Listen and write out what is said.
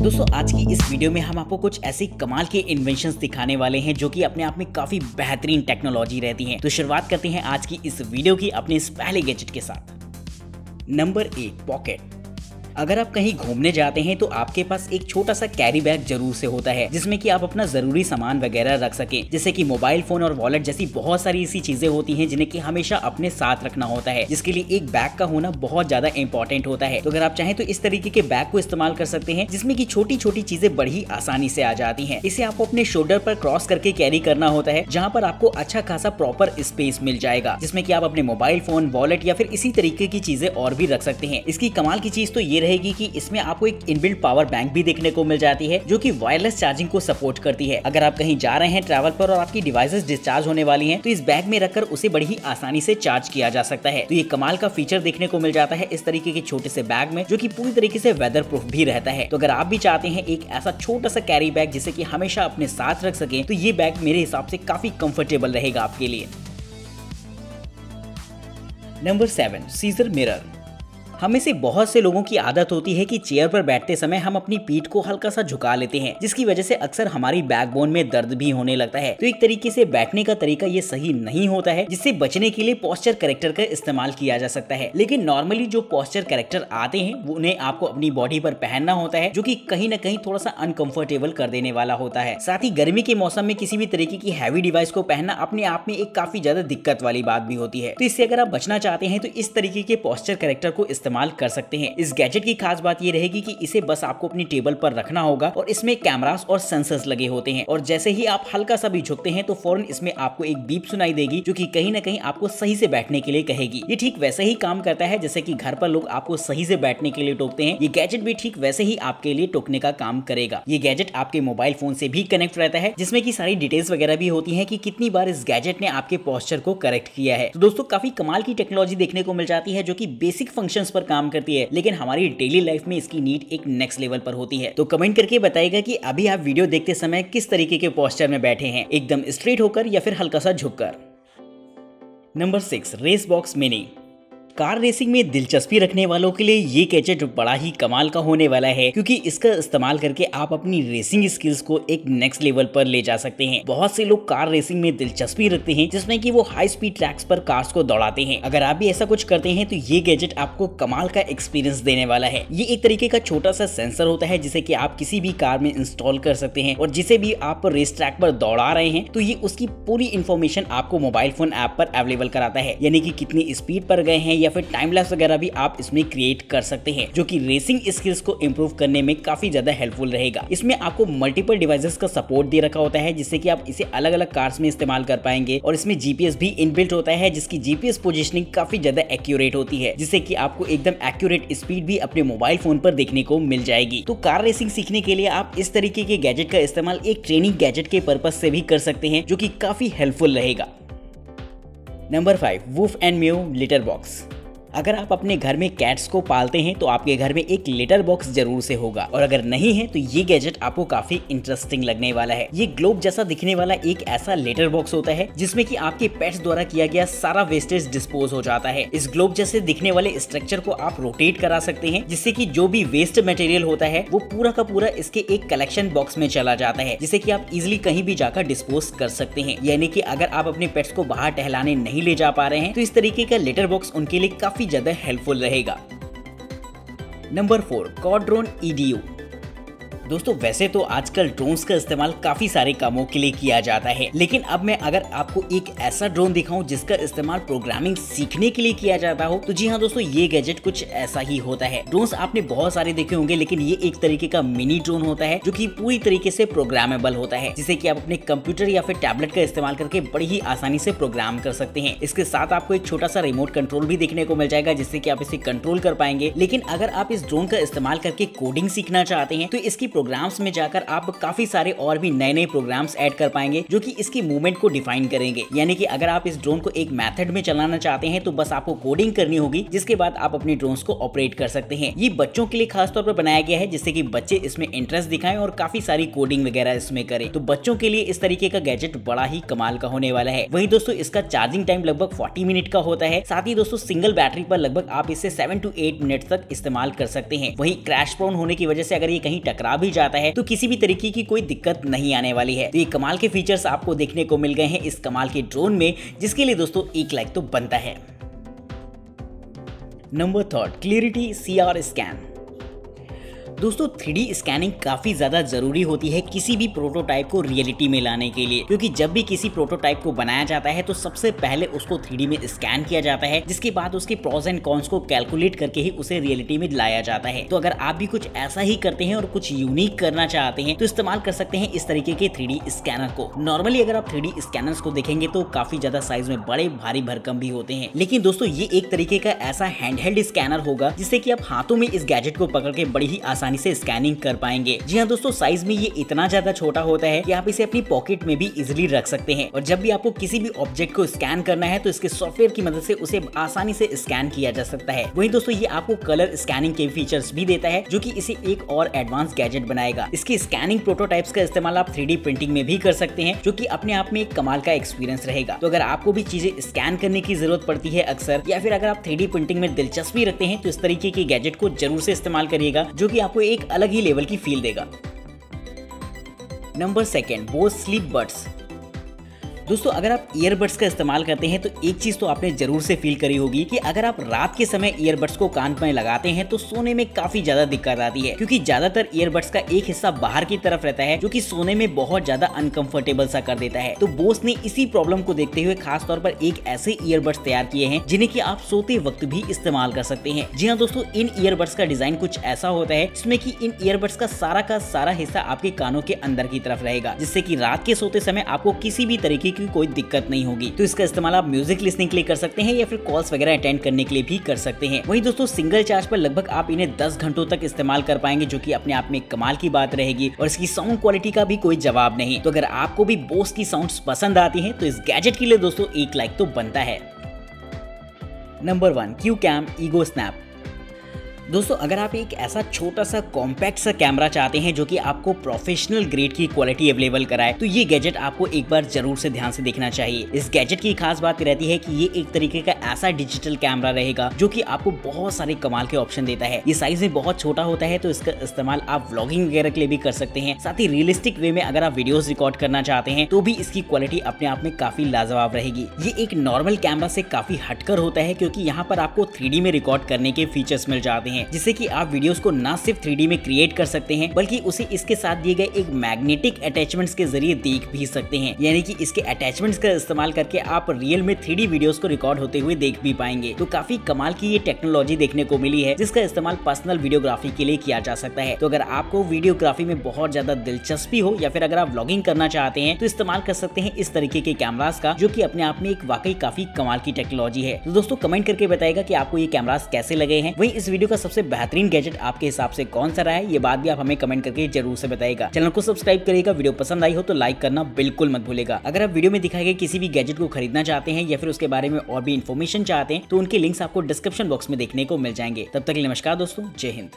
दोस्तों, आज की इस वीडियो में हम आपको कुछ ऐसे कमाल के इन्वेंशन दिखाने वाले हैं जो कि अपने आप में काफ़ी बेहतरीन टेक्नोलॉजी रहती हैं। तो शुरुआत करते हैं आज की इस वीडियो की अपने इस पहले गैजेट के साथ। नंबर एक पॉकेट अगर आप कहीं घूमने जाते हैं तो आपके पास एक छोटा सा कैरी बैग ज़रूर से होता है, जिसमें कि आप अपना ज़रूरी सामान वगैरह रख सके। जैसे कि मोबाइल फ़ोन और वॉलेट जैसी बहुत सारी ऐसी चीज़ें होती हैं, जिन्हें कि हमेशा अपने साथ रखना होता है, जिसके लिए एक बैग का होना बहुत ज़्यादा इंपॉर्टेंट होता है। तो अगर आप चाहें तो इस तरीके के बैग को इस्तेमाल कर सकते हैं, जिसमें की छोटी छोटी चीज़ें बड़ी आसानी से आ जाती है। इसे आपको अपने शोल्डर पर क्रॉस करके कैरी करना होता है, जहाँ पर आपको अच्छा खासा प्रॉपर स्पेस मिल जाएगा, जिसमें की आप अपने मोबाइल फ़ोन वॉलेट या फिर इसी तरीके की चीज़ें और भी रख सकते हैं। इसकी कमाल की चीज़ तो ये रहेगी की इसमें आपको एक इनबिल्ट पावर बैंक भी देखने को मिल जाती है, जो की वायरलेस चार्जिंग को सपोर्ट करती है। अगर आप कहीं जा रहे हैं ट्रैवल पर और आपकी डिवाइसेस डिस्चार्ज होने वाली हैं तो इस बैग में रखकर उसे बड़ी ही आसानी से चार्ज किया जा सकता है। तो ये कमाल का फीचर देखने को मिल जाता है इस तरीके के छोटे से बैग में, जो की पूरी तरीके से वेदर प्रूफ भी रहता है। तो अगर आप भी चाहते हैं एक ऐसा छोटा सा कैरी बैग जिसे की हमेशा अपने साथ रख सके तो ये बैग मेरे हिसाब से काफ़ी कंफर्टेबल रहेगा आपके लिए। नंबर सेवन सीजर मिरर हमें से बहुत से लोगों की आदत होती है कि चेयर पर बैठते समय हम अपनी पीठ को हल्का सा झुका लेते हैं, जिसकी वजह से अक्सर हमारी बैकबोन में दर्द भी होने लगता है। तो एक तरीके से बैठने का तरीका ये सही नहीं होता है, जिससे बचने के लिए पोस्टर करेक्टर का इस्तेमाल किया जा सकता है। लेकिन नॉर्मली जो पोस्टर करेक्टर आते हैं उन्हें आपको अपनी बॉडी पर पहनना होता है, जो की कहीं ना कहीं थोड़ा सा अनकंफर्टेबल कर देने वाला होता है। साथ ही गर्मी के मौसम में किसी भी तरीके की हैवी डिवाइस को पहनना अपने आप में एक काफ़ी ज़्यादा दिक्कत वाली बात भी होती है। तो इससे अगर आप बचना चाहते हैं तो इस तरीके के पोस्टर करेक्टर को इस्तेमाल इस्तेमाल कर सकते हैं। इस गैजेट की खास बात ये रहेगी कि इसे बस आपको अपनी टेबल पर रखना होगा और इसमें कैमरास और सेंसर्स लगे होते हैं। और जैसे ही आप हल्का सा भी झुकते हैं तो फ़ौरन इसमें आपको एक बीप सुनाई देगी, जो कि कहीं ना कहीं आपको सही से बैठने के लिए कहेगी। ये ठीक वैसे ही काम करता है, जैसे की घर पर लोग आपको सही से बैठने के लिए टोकते हैं। ये गैजेट भी ठीक वैसे ही आपके लिए टोकने का काम करेगा। ये गैजेट आपके मोबाइल फ़ोन से भी कनेक्ट रहता है, जिसमें की सारी डिटेल्स वगैरह भी होती है की कितनी बार इस गैजेट ने आपके पोस्टर को करेक्ट किया है। तो दोस्तों, काफ़ी कमाल की टेक्नोलॉजी देखने को मिल जाती है, जो की बेसिक फ़ंक्शन पर काम करती है, लेकिन हमारी डेली लाइफ में इसकी नीड एक नेक्स्ट लेवल पर होती है। तो कमेंट करके बताएगा कि अभी आप वीडियो देखते समय किस तरीके के पोस्टर में बैठे हैं, एकदम स्ट्रेट होकर या फिर हल्का सा झुककर। Number six race box mini car racing में दिलचस्पी रखने वालों के लिए ये गैजेट बड़ा ही कमाल का होने वाला है, क्योंकि इसका इस्तेमाल करके आप अपनी रेसिंग स्किल्स को एक नेक्स्ट लेवल पर ले जा सकते हैं। बहुत से लोग कार रेसिंग में दिलचस्पी रखते हैं, जिसमें कि वो हाई स्पीड ट्रैक्स पर कार्स को दौड़ाते हैं। अगर आप भी ऐसा कुछ करते हैं तो ये गैजेट आपको कमाल का एक्सपीरियंस देने वाला है। ये एक तरीके का छोटा सा सेंसर होता है, जिसे की आप किसी भी कार में इंस्टॉल कर सकते हैं, और जिसे भी आप रेस ट्रैक पर दौड़ा रहे हैं तो ये उसकी पूरी इन्फॉर्मेशन आपको मोबाइल फ़ोन ऐप पर अवेलेबल कराता है। यानी कि कितनी स्पीड पर गए हैं या फिर टाइम लैप्स वगैरह भी आप इसमें क्रिएट कर सकते हैं, जो कि रेसिंग स्किल्स को इम्प्रूव करने में काफ़ी ज़्यादा हेल्पफुल रहेगा। इसमें आपको मल्टीपल डिवाइसेस का सपोर्ट दे रखा होता है, जिससे कि आप इसे अलग अलग कार्स में इस्तेमाल कर पाएँगे और इसमें जीपीएस भी इनबिल्ट होता है, जिसकी जीपीएस पोजिशनिंग काफ़ी ज़्यादा एक्यूरेट होती है, जिससे की आपको एकदम एक्यूरेट स्पीड भी अपने मोबाइल फ़ोन पर देखने को मिल जाएगी। तो कार रेसिंग सीखने के लिए आप इस तरीके के गैजेट का इस्तेमाल एक ट्रेनिंग गैजेट के पर्पज से भी कर सकते हैं, जो कि काफ़ी हेल्पफुल रहेगा। Number five woof and mew litter box अगर आप अपने घर में कैट्स को पालते हैं तो आपके घर में एक लेटर बॉक्स ज़रूर से होगा। और अगर नहीं है तो ये गैजेट आपको काफ़ी इंटरेस्टिंग लगने वाला है। ये ग्लोब जैसा दिखने वाला एक ऐसा लेटर बॉक्स होता है, जिसमें कि आपके पेट्स द्वारा किया गया सारा वेस्टेज डिस्पोज हो जाता है। इस ग्लोब जैसे दिखने वाले स्ट्रक्चर को आप रोटेट करा सकते हैं, जिससे की जो भी वेस्ट मटेरियल होता है, वो पूरा का पूरा इसके एक कलेक्शन बॉक्स में चला जाता है जिसे की आप इजिली कहीं भी जाकर डिस्पोज कर सकते हैं। यानी की अगर आप अपने पेट्स को बाहर टहलाने नहीं ले जा पा रहे हैं तो इस तरीके का लेटर बॉक्स उनके लिए काफ़ी काफ़ी ज़्यादा हेल्पफुल रहेगा। नंबर फोर कॉड्रोन ईडीयू दोस्तों, वैसे तो आजकल ड्रोन्स का इस्तेमाल काफ़ी सारे कामों के लिए किया जाता है। लेकिन अब मैं अगर आपको एक ऐसा ड्रोन दिखाऊँ जिसका इस्तेमाल प्रोग्रामिंग सीखने के लिए किया जाता हो तो जी हाँ दोस्तों, ये गैजेट कुछ ऐसा ही होता है। ड्रोन्स आपने बहुत सारे देखे होंगे, लेकिन ये एक तरीके का मिनी ड्रोन होता है, जो की पूरी तरीके से प्रोग्रामेबल होता है, जिसे की आप अपने कंप्यूटर या फिर टैबलेट का इस्तेमाल करके बड़ी ही आसानी से प्रोग्राम कर सकते हैं। इसके साथ आपको एक छोटा सा रिमोट कंट्रोल भी देखने को मिल जाएगा, जिससे की आप इसे कंट्रोल कर पाएँगे। लेकिन अगर आप इस ड्रोन का इस्तेमाल करके कोडिंग सीखना चाहते हैं तो इसकी प्रोग्राम्स में जाकर आप काफ़ी सारे और भी नए नए प्रोग्राम्स ऐड कर पाएँगे, जो कि इसकी मूवमेंट को डिफाइन करेंगे। यानी कि अगर आप इस ड्रोन को एक मेथड में चलाना चाहते हैं तो बस आपको कोडिंग करनी होगी, जिसके बाद आप अपने ड्रोन को ऑपरेट कर सकते हैं। ये बच्चों के लिए खासतौर पर बनाया गया है, जिससे की बच्चे इसमें इंटरेस्ट दिखाए और काफ़ी सारी कोडिंग वगैरह इसमें करे। तो बच्चों के लिए इस तरीके का गैजेट बड़ा ही कमाल का होने वाला है। वही दोस्तों, इसका चार्जिंग टाइम लगभग 40 मिनट का होता है। साथ ही दोस्तों सिंगल बैटरी पर लगभग आप इसे सेवन टू एट मिनट तक इस्तेमाल कर सकते हैं। वही क्रैश प्रोन होने की वजह से अगर ये कहीं टकरा भी जाता है तो किसी भी तरीके की कोई दिक्कत नहीं आने वाली है। तो ये कमाल के फीचर्स आपको देखने को मिल गए हैं इस कमाल के ड्रोन में, जिसके लिए दोस्तों एक लाइक तो बनता है। Number third clarity C R scan दोस्तों, थ्री स्कैनिंग काफ़ी ज़्यादा ज़रूरी होती है किसी भी प्रोटोटाइप को रियलिटी में लाने के लिए। क्योंकि जब भी किसी प्रोटोटाइप को बनाया जाता है तो सबसे पहले उसको थ्री में स्कैन किया जाता है, जिसके बाद उसके प्रोज एंड कॉन्स को कैलकुलेट करके ही उसे रियलिटी में लाया जाता है। तो अगर आप भी कुछ ऐसा ही करते हैं और कुछ यूनिक करना चाहते हैं तो इस्तेमाल कर सकते हैं इस तरीके के थ्री स्कैनर को। नॉर्मली अगर आप थ्री स्कैनर को देखेंगे तो काफ़ी ज़्यादा साइज़ में बड़े, भारी भरकम भी होते हैं। लेकिन दोस्तों, ये एक तरीके का ऐसा हैंडहेल्ड स्कैनर होगा, जिससे की आप हाथों में इस गैजेट को पकड़ के बड़ी ही आसानी से स्कैनिंग कर पाएँगे। जी हाँ दोस्तों साइज़ में ये इतना ज़्यादा छोटा होता है कि आप इसे अपनी पॉकेट में भी इजिली रख सकते हैं। और जब भी आपको किसी भी ऑब्जेक्ट को स्कैन करना है तो इसके सॉफ्टवेयर की मदद से उसे आसानी से स्कैन किया जा सकता है। वही दोस्तों, ये आपको कलर स्कैनिंग के फीचर्स भी देता है, जो की इसे एक और एडवांस गैजेट बनाएगा। इसकी स्कैनिंग प्रोटोटाइप्स का इस्तेमाल आप थ्री प्रिंटिंग में भी कर सकते हैं, जो की अपने आप में एक कमाल का एक्सपीरियंस रहेगा। तो अगर आपको भी चीज़ें स्कैन करने की ज़रूरत पड़ती है अक्सर, या फिर अगर आप थ्री प्रिंटिंग में दिलचस्पी रखते हैं तो इस तरीके के गैजेट को ज़रूर से इस्तेमाल करिएगा, जो की आपको एक अलग ही लेवल की फील देगा। Number second Bose sleep buds दोस्तों, अगर आप ईयरबड्स का इस्तेमाल करते हैं तो एक चीज़ तो आपने ज़रूर से फील करी होगी कि अगर आप रात के समय ईयरबड्स को कान में लगाते हैं तो सोने में काफ़ी ज़्यादा दिक्कत आती है। क्योंकि ज़्यादातर ईयरबड्स का एक हिस्सा बाहर की तरफ़ रहता है, जो कि सोने में बहुत ज़्यादा अनकंफर्टेबल सा कर देता है। तो बोस ने इसी प्रॉब्लम को देखते हुए खास तौर पर एक ऐसे ईयरबड्स तैयार किए हैं, जिन्हें की आप सोते वक्त भी इस्तेमाल कर सकते हैं। जी हाँ दोस्तों, इन ईयरबड्स का डिज़ाइन कुछ ऐसा होता है, जिसमें की इन ईयरबड्स का सारा का सारा हिस्सा आपके कानों के अंदर की तरफ़ रहेगा, जिससे की रात के सोते समय आपको किसी भी तरीके की कोई दिक्कत नहीं होगी। तो इसका इस्तेमाल आप म्यूज़िक लिसनिंग के लिए कर सकते हैं या फिर कॉल्स वगैरह अटेंड करने के लिए भी कर सकते हैं। वही दोस्तों सिंगल चार्ज पर लगभग आप इन्हें दस घंटों तक इस्तेमाल कर पाएँगे, जो की अपने आप में कमाल की बात रहेगी और इसकी साउंड क्वालिटी का भी कोई जवाब नहीं। तो अगर आपको भी बोस की साउंड पसंद आती है तो इस गैजेट के लिए दोस्तों, एक लाइक तो बनता है। Number one Q cam ego snap दोस्तों, अगर आप एक ऐसा छोटा सा कॉम्पैक्ट सा कैमरा चाहते हैं जो कि आपको प्रोफेशनल ग्रेड की क्वालिटी अवेलेबल कराए तो ये गैजेट आपको एक बार ज़रूर से ध्यान से देखना चाहिए। इस गैजेट की खास बात रहती है कि ये एक तरीके का ऐसा डिजिटल कैमरा रहेगा जो कि आपको बहुत सारे कमाल के ऑप्शन देता है। ये साइज़ में बहुत छोटा होता है तो इसका इस्तेमाल आप व्लॉगिंग वगैरह के लिए भी कर सकते हैं। साथ ही रियलिस्टिक वे में अगर आप वीडियोस रिकॉर्ड करना चाहते हैं तो भी इसकी क्वालिटी अपने आप में काफ़ी लाजवाब रहेगी। ये एक नॉर्मल कैमरा से काफ़ी हटकर होता है, क्योंकि यहाँ पर आपको थ्री में रिकॉर्ड करने के फीचर्स मिल जाते हैं। हैं, जिससे कि आप वीडियोस को ना सिर्फ़ थ्री में क्रिएट कर सकते हैं, बल्कि उसे इसके साथ दिए गए एक मैग्नेटिक अटैचमेंट्स के ज़रिए देख भी सकते हैं। यानी कि इसके अटैचमेंट्स का इस्तेमाल करके आप रियल में थ्री वीडियोस को रिकॉर्ड होते हुए देख भी पाएँगे। तो काफ़ी कमाल की ये टेक्नोलॉजी देखने को मिली है, जिसका इस्तेमाल पर्सनल वीडियोग्राफी के लिए किया जा सकता है। तो अगर आपको वीडियोग्राफी में बहुत ज़्यादा दिलचस्पी हो, या फिर अगर आप ब्लॉगिंग करना चाहते हैं तो इस्तेमाल कर सकते हैं इस तरीके के कैमराज का, जो की अपने आप में एक वाकई काफ़ी कमाल की टेक्नोलॉजी है। तो दोस्तों कमेंट करके बताएगा की आपको ये कैमराज कैसे लगे हैं। वही इस वीडियो का सबसे बेहतरीन गैजेट आपके हिसाब से कौन सा रहा है? ये बात भी आप हमें कमेंट करके ज़रूर से बताएगा चैनल को सब्सक्राइब करेगा वीडियो पसंद आई हो तो लाइक करना बिल्कुल मत भूलेगा अगर आप वीडियो में दिखाए गए किसी भी गैजेट को खरीदना चाहते हैं या फिर उसके बारे में और भी इन्फॉर्मेशन चाहते हैं तो उनके लिंक्स आपको डिस्क्रिप्शन बॉक्स में देखने को मिल जाएँगे। तब तक नमस्कार दोस्तों, जय हिंद।